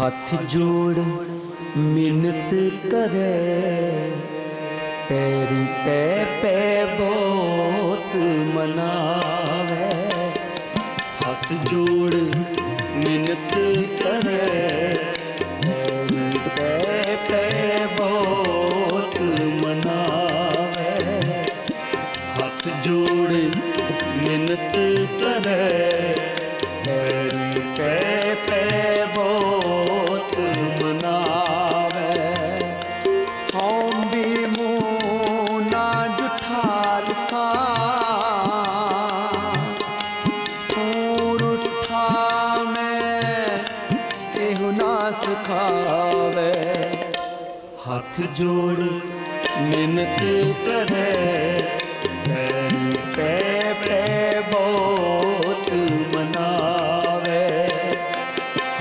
ਹੱਥ ਜੋੜ ਮਿੰਨਤ ਕਰੇ। ਪੈਰੀ ਪੈ ਪੈ ਬਹੁਤ ਮਨਾਵੇ। ਹੱਥ ਜੋੜ ਮਿੰਨਤ ਕਰੇ। ਨਾ ਹੱਥ ਜੋੜ ਮਿਹਨਤ ਕਰੇ। ਪੈਰੀ ਪੈ ਪੈ ਬਹੁਤ ਮਨਾਵੇ।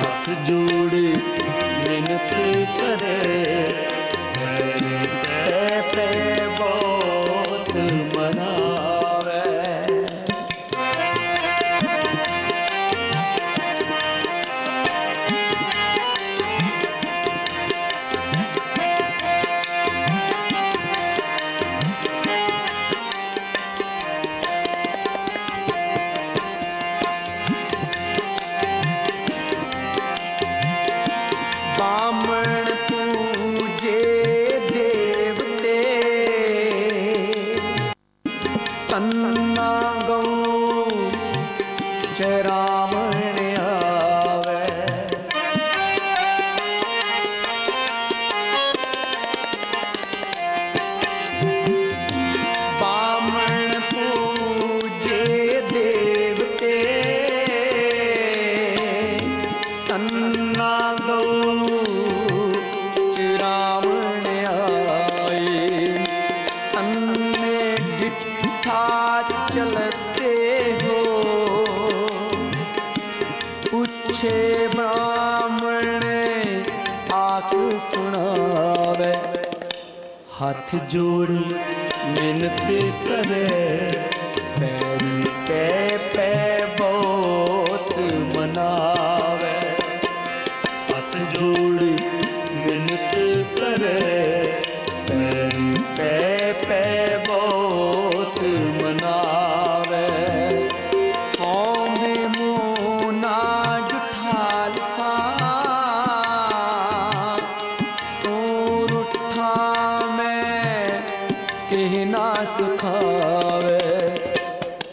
ਹੱਥ ਜੋੜ ਮਿਹਨਤ ਕਰੇ। ਹੱਥ ਜੋੜੀ ਮਿਹਨਤ ਕਰੇ। ਪੈਰੀ ਪੈ ਪੈ ਬਹੁਤ ਮਨਾਵੇ। ਹੱਥ ਜੋੜੀ ਸੁਖਾਵੇ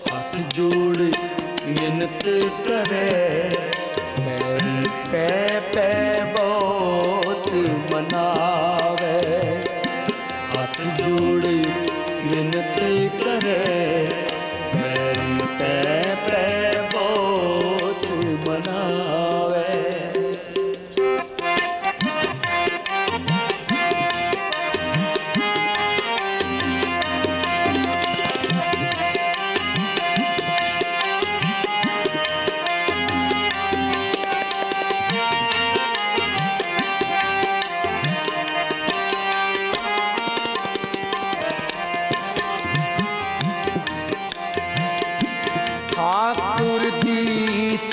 ਹੱਥ ਜੋੜ ਮਿੰਨਤ ਕਰੇ। ਪੈਰੀ ਪੈ ਪੈ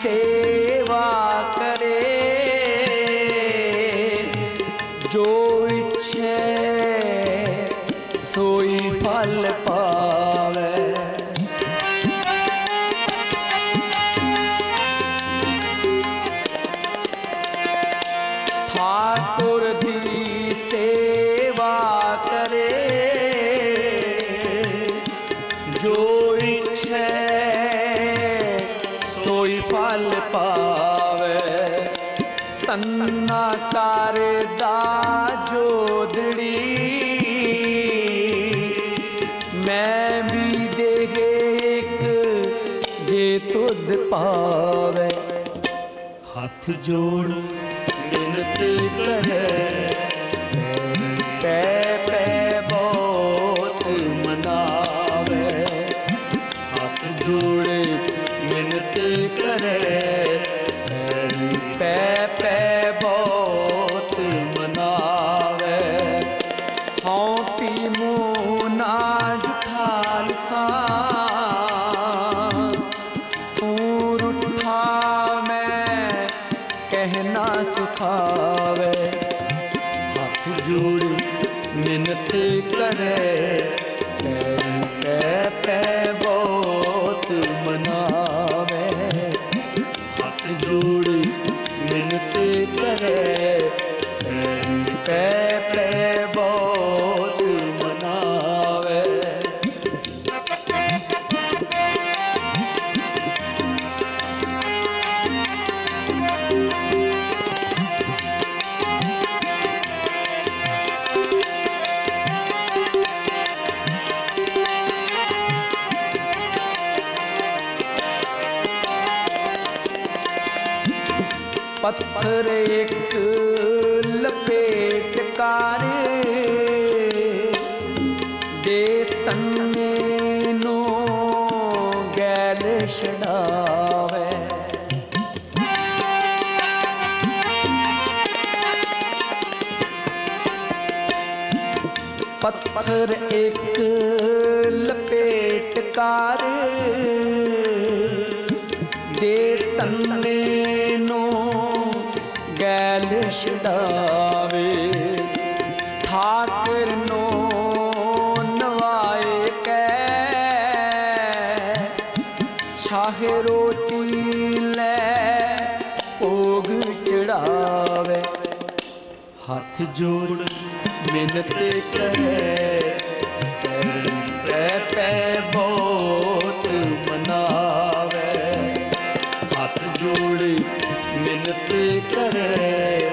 ਸੇਵਾ ਕਰੇ। ਜੋ ਇੱਛੇ ਸੋਈ ਫਲ ਪਾਵੇ। ਠਾਕੁਰ ਦੀ ਸੇਵਾ ਕਰੇ। ਜੋ ਇੱਛੇ ਫਲ ਪਾਵੇ। ਤੰਨਾ ਕਰਦਾ ਜੋਦੜੀ ਮੈਂ ਵੀ ਦੇਗੇ ਇੱਕ ਜੇ ਤੁਧ ਪਾਵੇ। ਹੱਥ ਜੋੜ ਮਿੰਨਤ ਕਰੇ। ਪੈਰੀ Oh. ਪੱਥਰ ਇੱਕ ਲਪੇਟ ਕਰ ਦੇ ਤੰਨੇ ਨੂੰ ਗੈਲ ਛਡਾਵੇ। ਪੱਥਰ ਇੱਕ ਲਪੇਟ ਕਰ ਦੇ ਤੰਨੇ ਛਡਾਵੇ। ਠਾਕਰ ਨੂੰ ਨਵਾਏ ਕੈ। ਛਾਹ ਰੋਟੀ ਲੈ ਭੋਗ ਚੜਾਵੇ। ਹੱਥ ਜੋੜ ਮਿਹਨਤ ਕਰੇ ਪੈ ਪੈ ਬਹੁਤ ਮਨਾਵੇ। ਹੱਥ ਜੋੜ ਮਿਹਨਤ ਕਰੇ।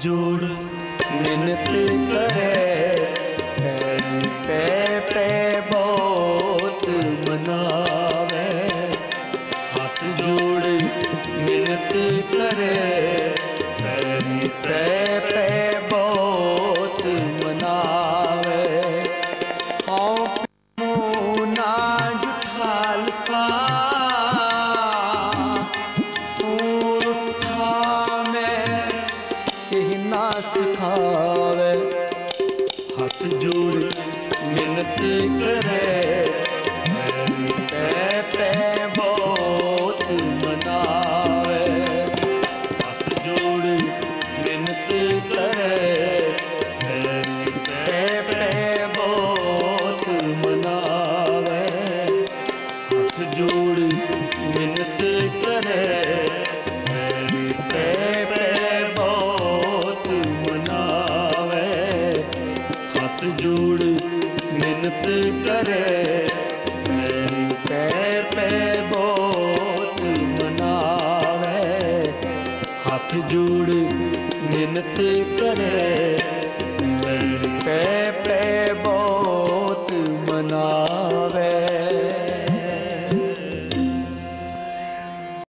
ਜੋੜ ਮਿਹਨਤ ਕਰੇ। ਪੈਰੀ ਪੈ ਪੈ ਬਹੁਤ ਮਨਾਵੇ। ਹੱਥ ਜੋੜ ਮਿੰਨਤ ਕਰੇ। ਕਿਹ ਸਿਖਾਵੇ। ਹੱਥ ਜੋੜ ਮਿੰਨਤ ਕਰੇ। ਪੈਰੀ ਪੈ ਪੈ ਬਹੁਤ ਮਨਾਵੇ। ਹੱਥ ਜੋੜ ਮਿੰਨਤ ਕਰੇ। ਪੈਰੀ ਪੈ ਪੈ ਬਹੁਤ ਮਨਾਵੇ। ਹੱਥ ਜੋੜ ਮਿੰਨਤ ਕਰੇ। ਹੱਥ ਜੋੜ ਮਿੰਨਤ ਕਰੇ।